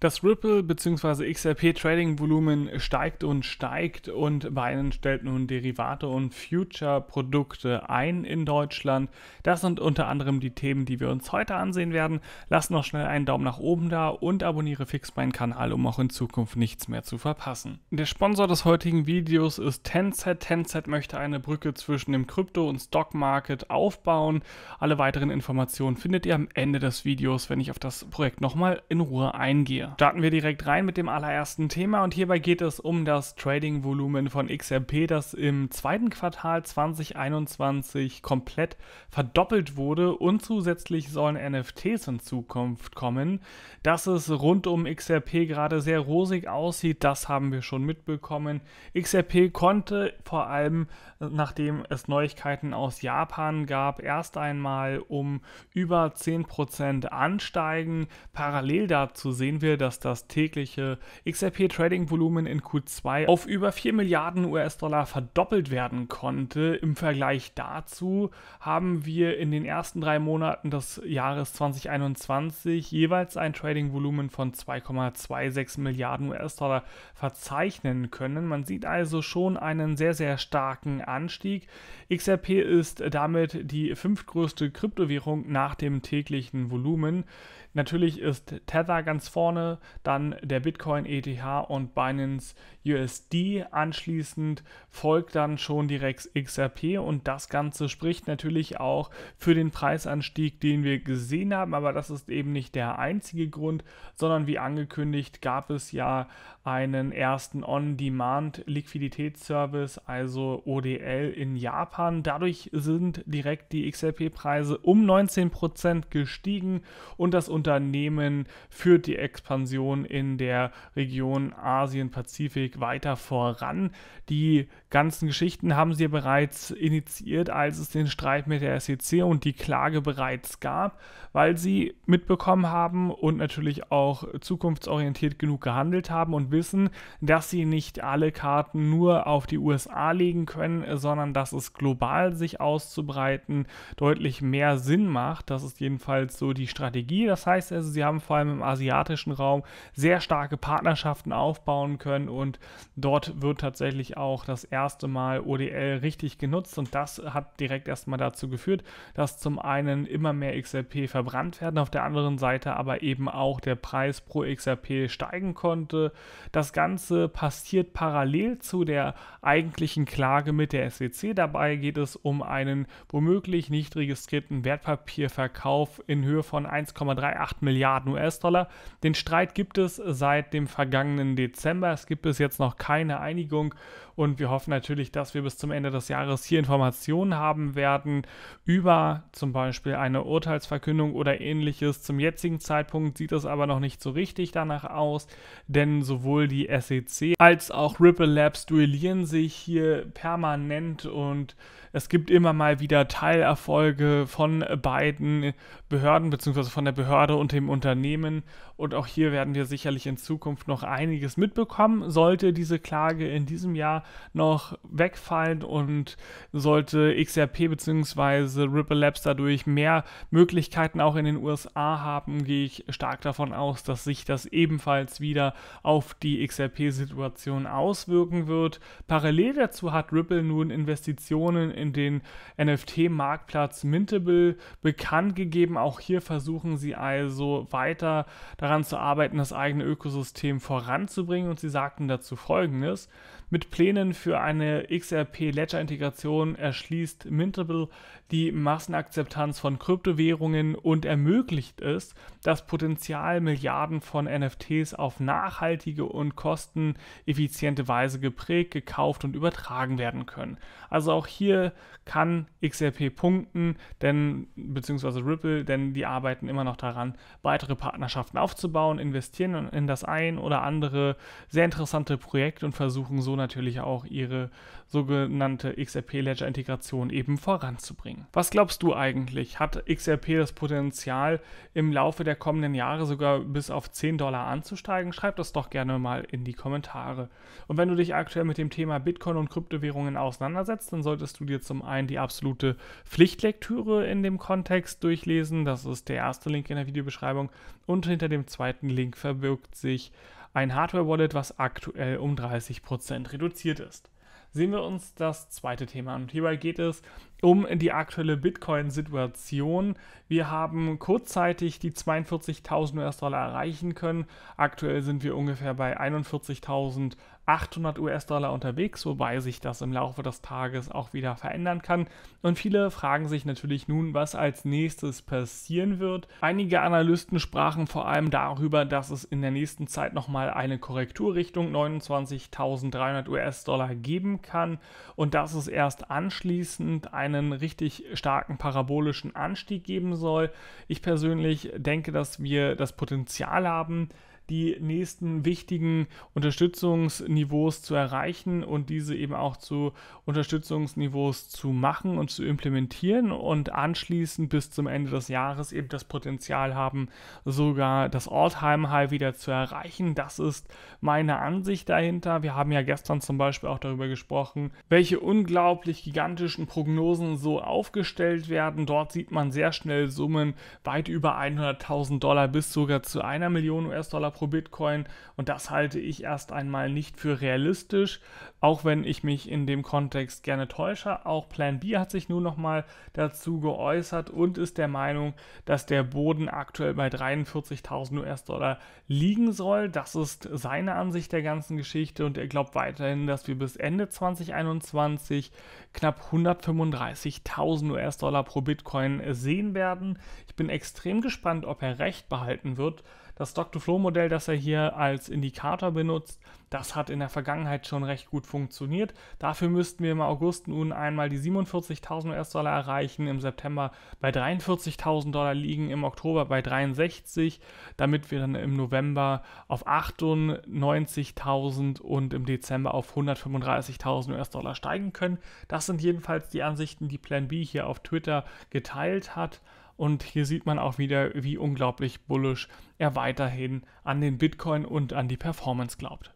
Das Ripple bzw. XRP Trading Volumen steigt und steigt und Binance stellt nun Derivate und Future Produkte ein in Deutschland. Das sind unter anderem die Themen, die wir uns heute ansehen werden. Lass noch schnell einen Daumen nach oben da und abonniere fix meinen Kanal, um auch in Zukunft nichts mehr zu verpassen. Der Sponsor des heutigen Videos ist Tencent. Tencent möchte eine Brücke zwischen dem Krypto- und Stock Market aufbauen. Alle weiteren Informationen findet ihr am Ende des Videos, wenn ich auf das Projekt nochmal in Ruhe eingehe. Starten wir direkt rein mit dem allerersten Thema und hierbei geht es um das Trading-Volumen von XRP, das im zweiten Quartal 2021 komplett verdoppelt wurde und zusätzlich sollen NFTs in Zukunft kommen. Dass es rund um XRP gerade sehr rosig aussieht, das haben wir schon mitbekommen. XRP konnte vor allem, nachdem es Neuigkeiten aus Japan gab, erst einmal um über 10% ansteigen. Parallel dazu sehen wir, dass das tägliche XRP-Trading-Volumen in Q2 auf über 4 Milliarden US-Dollar verdoppelt werden konnte. Im Vergleich dazu haben wir in den ersten drei Monaten des Jahres 2021 jeweils ein Trading-Volumen von 2,26 Milliarden US-Dollar verzeichnen können. Man sieht also schon einen sehr, sehr starken Anstieg. XRP ist damit die fünftgrößte Kryptowährung nach dem täglichen Volumen. Natürlich ist Tether ganz vorne, dann der Bitcoin ETH und Binance USD. Anschließend folgt dann schon direkt XRP und das Ganze spricht natürlich auch für den Preisanstieg, den wir gesehen haben, aber das ist eben nicht der einzige Grund, sondern wie angekündigt gab es ja einen ersten On-Demand-Liquiditätsservice, also ODL in Japan. Dadurch sind direkt die XRP-Preise um 19% gestiegen und das Unternehmen führt die Expansion in der Region Asien-Pazifik weiter voran. Die ganzen Geschichten haben sie bereits initiiert, als es den Streit mit der SEC und die Klage bereits gab, weil sie mitbekommen haben und natürlich auch zukunftsorientiert genug gehandelt haben und wissen, dass sie nicht alle Karten nur auf die USA legen können, sondern dass es global sich auszubreiten deutlich mehr Sinn macht. Das ist jedenfalls so die Strategie. Das heißt also, sie haben vor allem im asiatischen Raum sehr starke Partnerschaften aufbauen können und dort wird tatsächlich auch das erste Mal ODL richtig genutzt und das hat direkt erstmal dazu geführt, dass zum einen immer mehr XRP verbrannt werden, auf der anderen Seite aber eben auch der Preis pro XRP steigen konnte. Das Ganze passiert parallel zu der eigentlichen Klage mit der SEC. Dabei geht es um einen womöglich nicht registrierten Wertpapierverkauf in Höhe von 1,38 Milliarden US-Dollar. Den Streit gibt es seit dem vergangenen Dezember. Es gibt bis jetzt noch keine Einigung und wir hoffen natürlich, dass wir bis zum Ende des Jahres hier Informationen haben werden über zum Beispiel eine Urteilsverkündung oder ähnliches. Zum jetzigen Zeitpunkt sieht es aber noch nicht so richtig danach aus, denn sowohl die SEC als auch Ripple Labs duellieren sich hier permanent und es gibt immer mal wieder Teilerfolge von beiden Behörden bzw. von der Behörde und dem Unternehmen. Und auch hier werden wir sicherlich in Zukunft noch einiges mitbekommen. Sollte diese Klage in diesem Jahr noch wegfallen und sollte XRP bzw. Ripple Labs dadurch mehr Möglichkeiten auch in den USA haben, gehe ich stark davon aus, dass sich das ebenfalls wieder auf die XRP-Situation auswirken wird. Parallel dazu hat Ripple nun Investitionen in den NFT-Marktplatz Mintable bekannt gegeben. Auch hier versuchen sie also weiter daran zu arbeiten, das eigene Ökosystem voranzubringen. Und sie sagten dazu folgendes. Mit Plänen für eine XRP-Ledger-Integration erschließt Mintable die Massenakzeptanz von Kryptowährungen und ermöglicht es, dass Potenzial Milliarden von NFTs auf nachhaltige und kosteneffiziente Weise geprägt, gekauft und übertragen werden können. Also auch hier kann XRP punkten, denn beziehungsweise Ripple, denn die arbeiten immer noch daran, weitere Partnerschaften aufzubauen, investieren in das ein oder andere sehr interessante Projekt und versuchen so natürlich auch ihre sogenannte XRP-Ledger-Integration eben voranzubringen. Was glaubst du eigentlich? Hat XRP das Potenzial, im Laufe der kommenden Jahre sogar bis auf 10 Dollar anzusteigen? Schreib das doch gerne mal in die Kommentare. Und wenn du dich aktuell mit dem Thema Bitcoin und Kryptowährungen auseinandersetzt, dann solltest du dir zum einen die absolute Pflichtlektüre in dem Kontext durchlesen. Das ist der erste Link in der Videobeschreibung. und hinter dem zweiten Link verbirgt sich ein Hardware-Wallet, was aktuell um 30% reduziert ist sehen wir uns das zweite Thema an. Und hierbei geht es um die aktuelle Bitcoin-Situation. Wir haben kurzzeitig die 42.000 US-Dollar erreichen können. Aktuell sind wir ungefähr bei 41.000 800 US-Dollar unterwegs, wobei sich das im Laufe des Tages auch wieder verändern kann. Und viele fragen sich natürlich nun, was als nächstes passieren wird. Einige Analysten sprachen vor allem darüber, dass es in der nächsten Zeit nochmal eine Korrektur Richtung 29.300 US-Dollar geben kann und dass es erst anschließend einen richtig starken parabolischen Anstieg geben soll. Ich persönlich denke, dass wir das Potenzial haben, die nächsten wichtigen Unterstützungsniveaus zu erreichen und diese eben auch zu Unterstützungsniveaus zu machen und zu implementieren und anschließend bis zum Ende des Jahres eben das Potenzial haben, sogar das All-Time-High wieder zu erreichen. Das ist meine Ansicht dahinter. Wir haben ja gestern zum Beispiel auch darüber gesprochen, welche unglaublich gigantischen Prognosen so aufgestellt werden. Dort sieht man sehr schnell Summen weit über 100.000 Dollar bis sogar zu einer Million US-Dollar pro Bitcoin und das halte ich erst einmal nicht für realistisch, auch wenn ich mich in dem Kontext gerne täusche. Auch Plan B hat sich nun nochmal dazu geäußert und ist der Meinung, dass der Boden aktuell bei 43.000 US-Dollar liegen soll. Das ist seine Ansicht der ganzen Geschichte und er glaubt weiterhin, dass wir bis Ende 2021 knapp 135.000 US-Dollar pro Bitcoin sehen werden. Ich bin extrem gespannt, ob er recht behalten wird. Das Stock-to-Flow-Modell, das er hier als Indikator benutzt, das hat in der Vergangenheit schon recht gut funktioniert. Dafür müssten wir im August nun einmal die 47.000 US-Dollar erreichen, im September bei 43.000 Dollar liegen, im Oktober bei 63, damit wir dann im November auf 98.000 und im Dezember auf 135.000 US-Dollar steigen können. Das sind jedenfalls die Ansichten, die Plan B hier auf Twitter geteilt hat. Und hier sieht man auch wieder, wie unglaublich bullish er weiterhin an den Bitcoin und an die Performance glaubt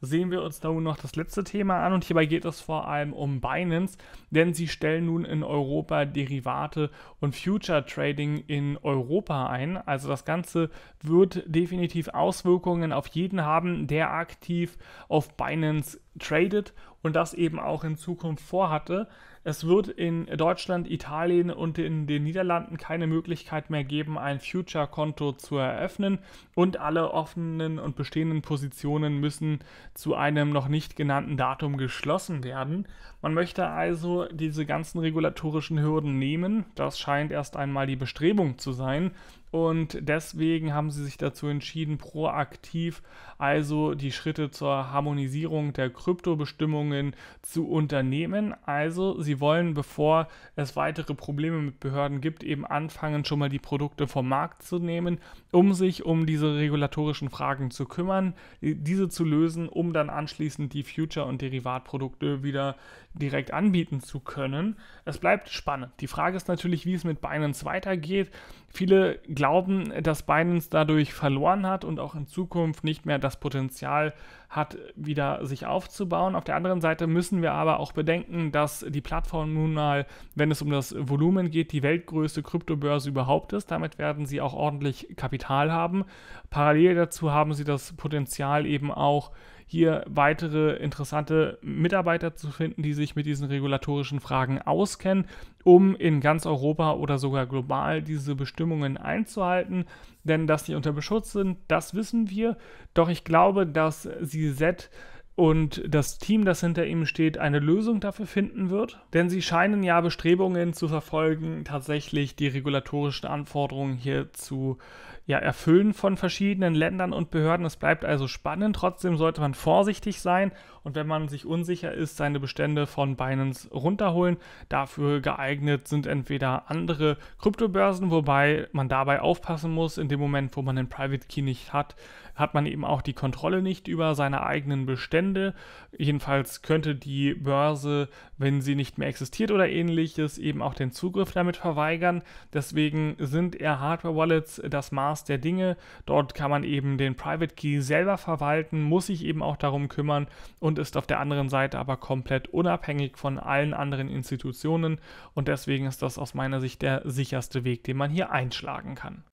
sehen wir uns nun noch das letzte Thema an und hierbei geht es vor allem um Binance, denn sie stellen nun in Europa Derivate und Future Trading in Europa ein. Also das Ganze wird definitiv Auswirkungen auf jeden haben, der aktiv auf Binance tradet und das eben auch in Zukunft vorhatte. Es wird in Deutschland, Italien und in den Niederlanden keine Möglichkeit mehr geben, ein Future-Konto zu eröffnen und alle offenen und bestehenden Positionen müssen zu einem noch nicht genannten Datum geschlossen werden. Man möchte also diese ganzen regulatorischen Hürden nehmen. Das scheint erst einmal die Bestrebung zu sein. Und deswegen haben sie sich dazu entschieden, proaktiv also die Schritte zur Harmonisierung der Kryptobestimmungen zu unternehmen. Also sie wollen, bevor es weitere Probleme mit Behörden gibt, eben anfangen, schon mal die Produkte vom Markt zu nehmen, um sich um diese regulatorischen Fragen zu kümmern, diese zu lösen, um dann anschließend die Future- und Derivatprodukte wieder direkt anbieten zu können. Es bleibt spannend. Die Frage ist natürlich, wie es mit Binance weitergeht. Viele glauben, dass Binance dadurch verloren hat und auch in Zukunft nicht mehr das Potenzial hat, wieder sich aufzubauen. Auf der anderen Seite müssen wir aber auch bedenken, dass die Plattform nun mal, wenn es um das Volumen geht, die weltgrößte Kryptobörse überhaupt ist. Damit werden sie auch ordentlich Kapital haben. Parallel dazu haben sie das Potenzial eben auch, hier weitere interessante Mitarbeiter zu finden, die sich mit diesen regulatorischen Fragen auskennen, um in ganz Europa oder sogar global diese Bestimmungen einzuhalten. Denn dass sie unter Beschutz sind, das wissen wir. Doch ich glaube, dass CZ und das Team, das hinter ihm steht, eine Lösung dafür finden wird. Denn sie scheinen ja Bestrebungen zu verfolgen, tatsächlich die regulatorischen Anforderungen hier zu ja, erfüllen von verschiedenen Ländern und Behörden. Es bleibt also spannend. Trotzdem sollte man vorsichtig sein und wenn man sich unsicher ist, seine Bestände von Binance runterholen. Dafür geeignet sind entweder andere Kryptobörsen, wobei man dabei aufpassen muss, in dem Moment, wo man den Private Key nicht hat, hat man eben auch die Kontrolle nicht über seine eigenen Bestände. Jedenfalls könnte die Börse, wenn sie nicht mehr existiert oder ähnliches, eben auch den Zugriff damit verweigern. Deswegen sind eher Hardware-Wallets das Maß der Dinge. Dort kann man eben den Private Key selber verwalten, muss sich eben auch darum kümmern und ist auf der anderen Seite aber komplett unabhängig von allen anderen Institutionen und deswegen ist das aus meiner Sicht der sicherste Weg, den man hier einschlagen kann.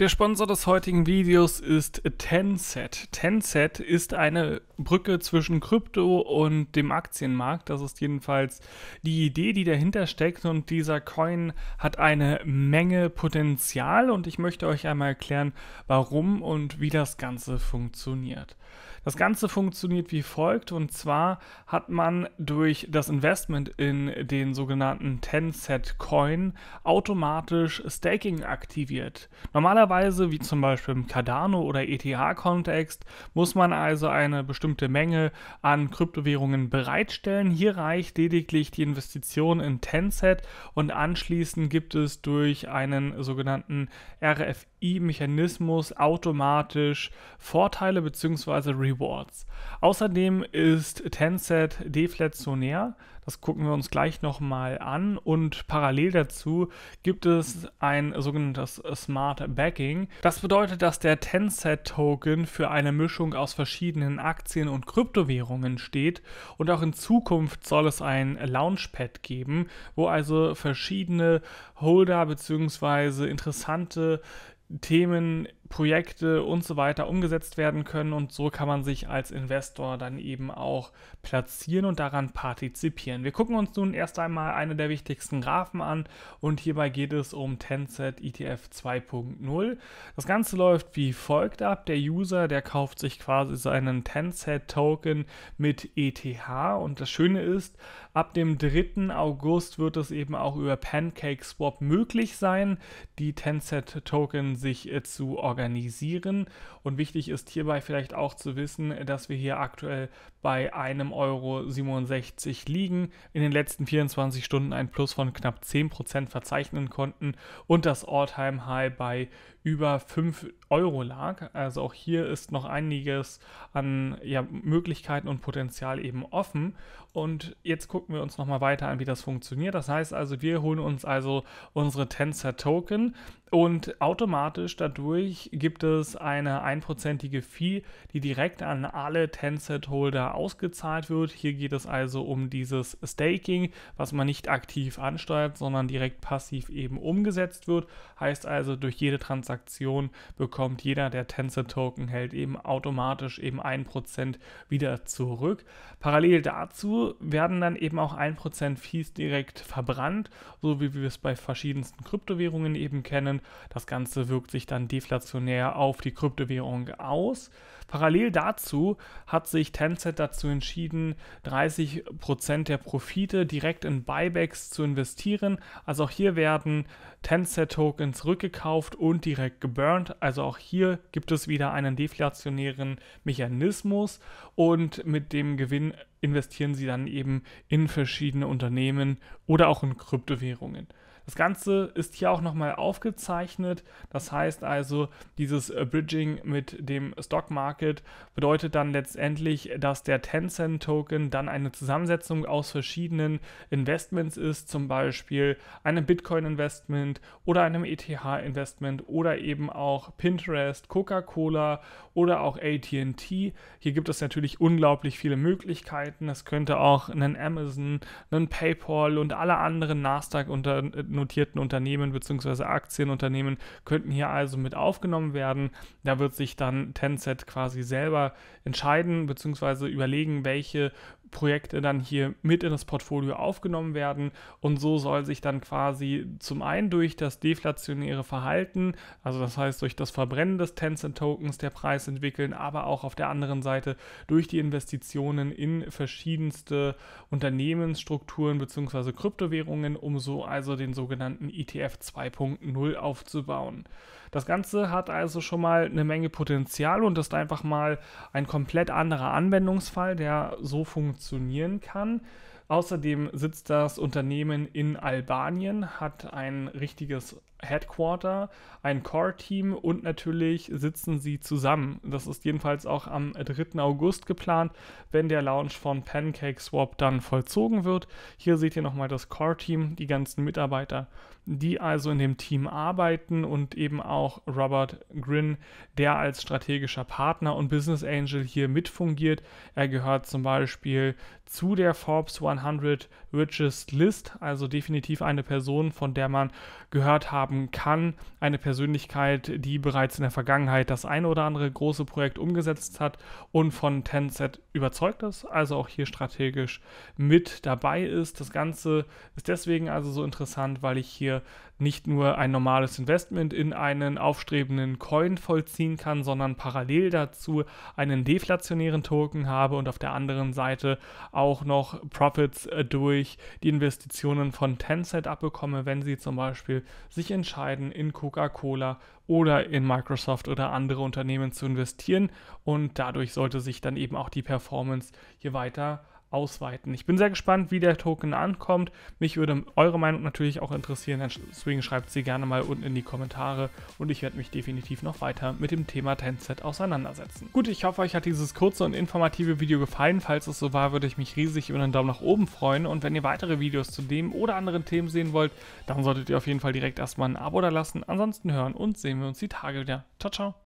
Der Sponsor des heutigen Videos ist Tencent. Tencent ist eine Brücke zwischen Krypto und dem Aktienmarkt. Das ist jedenfalls die Idee, die dahinter steckt. Und dieser Coin hat eine Menge Potenzial. Und ich möchte euch einmal erklären, warum und wie das Ganze funktioniert. Das Ganze funktioniert wie folgt und zwar hat man durch das Investment in den sogenannten Tencent Coin automatisch Staking aktiviert. Normalerweise, wie zum Beispiel im Cardano oder ETH-Kontext, muss man also eine bestimmte Menge an Kryptowährungen bereitstellen. Hier reicht lediglich die Investition in Tencent und anschließend gibt es durch einen sogenannten RFI-Mechanismus automatisch Vorteile bzw. Rewards Rewards. Außerdem ist Tencent deflationär. Das gucken wir uns gleich nochmal an. Und parallel dazu gibt es ein sogenanntes Smart Backing. Das bedeutet, dass der Tencent-Token für eine Mischung aus verschiedenen Aktien und Kryptowährungen steht. Und auch in Zukunft soll es ein Launchpad geben, wo also verschiedene Holder bzw. interessante Themen, Projekte und so weiter umgesetzt werden können und so kann man sich als Investor dann eben auch platzieren und daran partizipieren. Wir gucken uns nun erst einmal eine der wichtigsten Graphen an und hierbei geht es um Tencent ETF 2.0. Das Ganze läuft wie folgt ab. Der User, der kauft sich quasi seinen Tencent Token mit ETH und das Schöne ist, ab dem 3. August wird es eben auch über Pancake Swap möglich sein, die Tencent Token sich äh, zu organisieren. Und wichtig ist hierbei vielleicht auch zu wissen, dass wir hier aktuell bei einem Euro 67 liegen, in den letzten 24 Stunden ein Plus von knapp 10% verzeichnen konnten und das All-Time High bei über 5 Euro lag. Also auch hier ist noch einiges an ja, Möglichkeiten und Potenzial eben offen. Und jetzt gucken wir uns nochmal weiter an, wie das funktioniert. Das heißt also, wir holen uns also unsere Tensor Token und automatisch dadurch gibt es eine einprozentige Fee, die direkt an alle Tencent-Holder ausgezahlt wird. Hier geht es also um dieses Staking, was man nicht aktiv ansteuert, sondern direkt passiv eben umgesetzt wird. Heißt also, durch jede Transaktion bekommt jeder, der Tencent-Token hält, eben automatisch eben 1% wieder zurück. Parallel dazu werden dann eben auch 1% Fees direkt verbrannt, so wie wir es bei verschiedensten Kryptowährungen eben kennen. Das Ganze wirkt sich dann deflationär auf die Kryptowährung aus. Parallel dazu hat sich Tencent dazu entschieden, 30% der Profite direkt in Buybacks zu investieren. Also auch hier werden Tencent-Tokens zurückgekauft und direkt geburnt. Also auch hier gibt es wieder einen deflationären Mechanismus und mit dem Gewinn investieren sie dann eben in verschiedene Unternehmen oder auch in Kryptowährungen. Das Ganze ist hier auch nochmal aufgezeichnet. Das heißt also, dieses äh, Bridging mit dem Stock Market bedeutet dann letztendlich, dass der Tencent Token dann eine Zusammensetzung aus verschiedenen Investments ist, zum Beispiel einem Bitcoin Investment oder einem ETH Investment oder eben auch Pinterest, Coca-Cola oder auch AT&T. Hier gibt es natürlich unglaublich viele Möglichkeiten. Es könnte auch einen Amazon, einen PayPal und alle anderen Nasdaq unter notierten Unternehmen bzw. Aktienunternehmen könnten hier also mit aufgenommen werden. Da wird sich dann Tencent quasi selber entscheiden bzw. überlegen, welche Projekte dann hier mit in das Portfolio aufgenommen werden. Und so soll sich dann quasi zum einen durch das deflationäre Verhalten, also das heißt durch das Verbrennen des Tencent-Tokens der Preis entwickeln, aber auch auf der anderen Seite durch die Investitionen in verschiedenste Unternehmensstrukturen bzw. Kryptowährungen, um so also den sogenannten ETF 2.0 aufzubauen. Das Ganze hat also schon mal eine Menge Potenzial und ist einfach mal ein komplett anderer Anwendungsfall, der so funktionieren kann. Außerdem sitzt das Unternehmen in Albanien, hat ein richtiges Headquarter, ein Core-Team und natürlich sitzen sie zusammen. Das ist jedenfalls auch am 3. August geplant, wenn der Launch von Pancake Swap dann vollzogen wird. Hier seht ihr nochmal das Core-Team, die ganzen Mitarbeiter, die also in dem Team arbeiten und eben auch Robert Grin, der als strategischer Partner und Business Angel hier mitfungiert. Er gehört zum Beispiel zu der Forbes 100 Richest List, also definitiv eine Person, von der man gehört haben haben kann. Eine Persönlichkeit, die bereits in der Vergangenheit das eine oder andere große Projekt umgesetzt hat und von Tencent überzeugt ist, also auch hier strategisch mit dabei ist. Das Ganze ist deswegen also so interessant, weil ich hier nicht nur ein normales Investment in einen aufstrebenden Coin vollziehen kann, sondern parallel dazu einen deflationären Token habe und auf der anderen Seite auch noch Profits äh, durch die Investitionen von Tencent abbekomme, wenn sie zum Beispiel sich entscheiden, in Coca-Cola oder in Microsoft oder andere Unternehmen zu investieren. Und dadurch sollte sich dann eben auch die Performance hier weiter ausweiten. Ich bin sehr gespannt, wie der Token ankommt. Mich würde eure Meinung natürlich auch interessieren, deswegen schreibt sie gerne mal unten in die Kommentare und ich werde mich definitiv noch weiter mit dem Thema Tencent auseinandersetzen. Gut, ich hoffe, euch hat dieses kurze und informative Video gefallen. Falls es so war, würde ich mich riesig über einen Daumen nach oben freuen und wenn ihr weitere Videos zu dem oder anderen Themen sehen wollt, dann solltet ihr auf jeden Fall direkt erstmal ein Abo da lassen. Ansonsten hören und sehen wir uns die Tage wieder. Ciao, ciao.